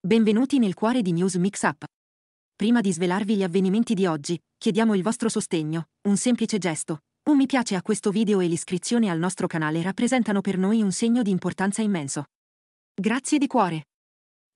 Benvenuti nel cuore di News Mix Up. Prima di svelarvi gli avvenimenti di oggi, chiediamo il vostro sostegno, un semplice gesto, un mi piace a questo video e l'iscrizione al nostro canale rappresentano per noi un segno di importanza immenso. Grazie di cuore.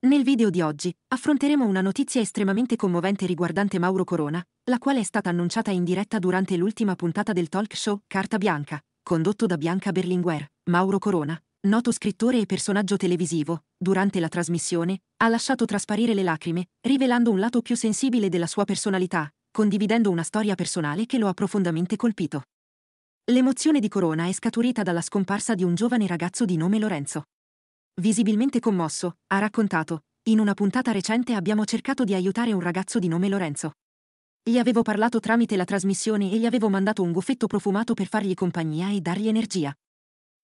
Nel video di oggi, affronteremo una notizia estremamente commovente riguardante Mauro Corona, la quale è stata annunciata in diretta durante l'ultima puntata del talk show Carta Bianca, condotto da Bianca Berlinguer. Mauro Corona, noto scrittore e personaggio televisivo, durante la trasmissione, ha lasciato trasparire le lacrime, rivelando un lato più sensibile della sua personalità, condividendo una storia personale che lo ha profondamente colpito. L'emozione di Corona è scaturita dalla scomparsa di un giovane ragazzo di nome Lorenzo. Visibilmente commosso, ha raccontato, in una puntata recente abbiamo cercato di aiutare un ragazzo di nome Lorenzo. Gli avevo parlato tramite la trasmissione e gli avevo mandato un goffetto profumato per fargli compagnia e dargli energia.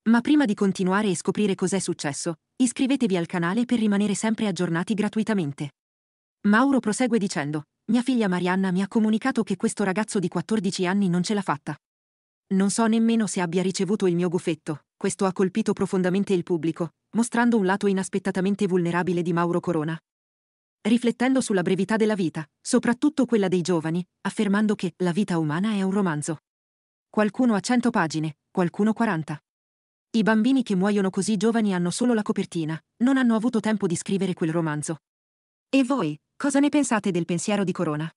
Ma prima di continuare e scoprire cos'è successo, iscrivetevi al canale per rimanere sempre aggiornati gratuitamente. Mauro prosegue dicendo, mia figlia Marianna mi ha comunicato che questo ragazzo di 14 anni non ce l'ha fatta. Non so nemmeno se abbia ricevuto il mio goffetto, questo ha colpito profondamente il pubblico, mostrando un lato inaspettatamente vulnerabile di Mauro Corona. Riflettendo sulla brevità della vita, soprattutto quella dei giovani, affermando che la vita umana è un romanzo. Qualcuno ha 100 pagine, qualcuno 40. I bambini che muoiono così giovani hanno solo la copertina, non hanno avuto tempo di scrivere quel romanzo. E voi, cosa ne pensate del pensiero di Corona?